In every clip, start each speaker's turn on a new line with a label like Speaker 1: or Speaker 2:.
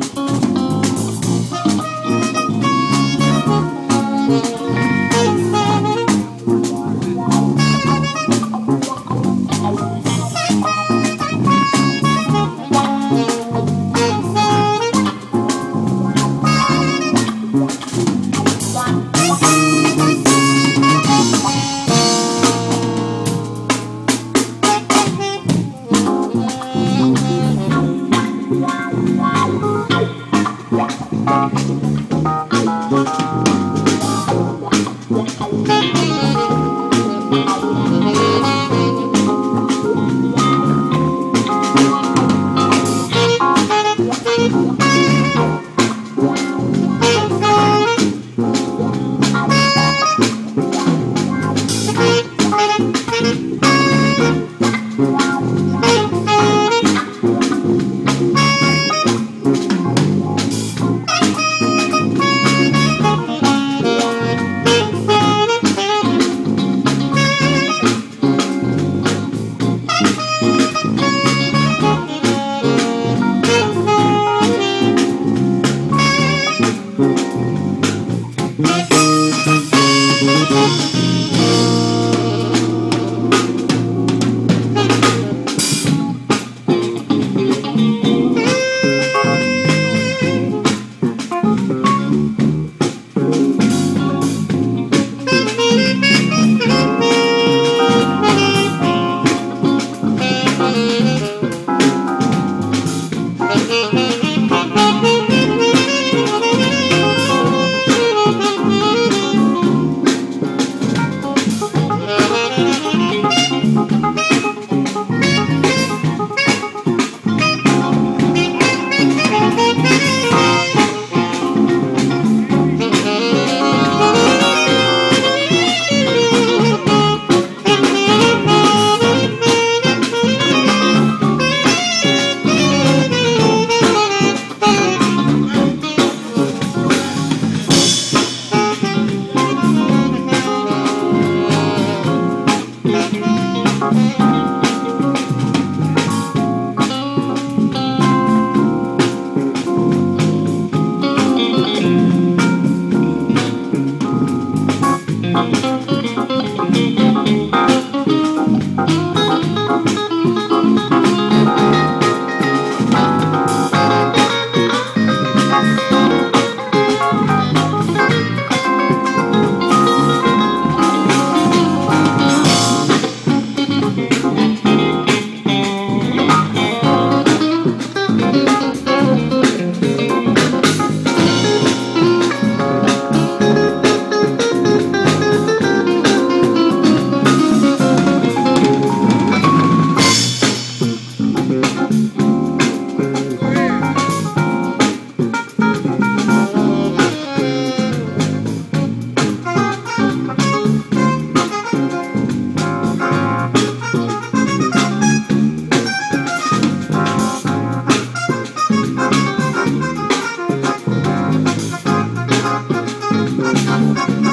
Speaker 1: Thank you.
Speaker 2: Thank you. Música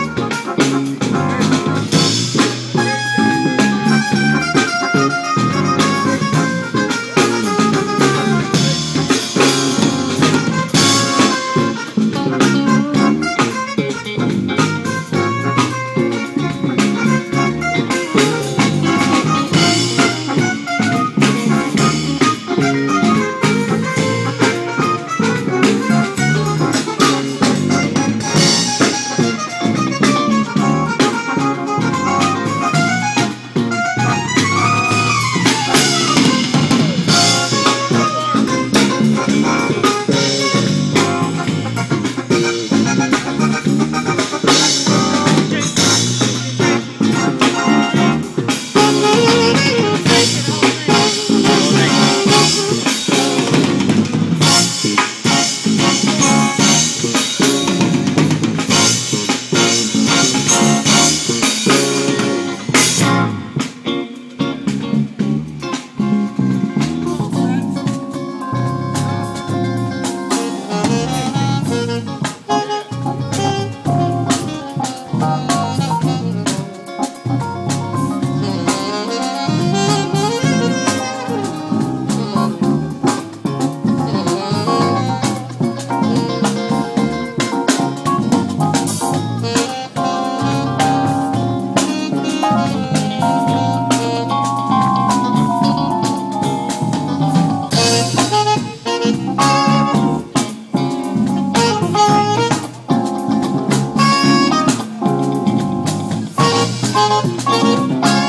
Speaker 2: Thank you.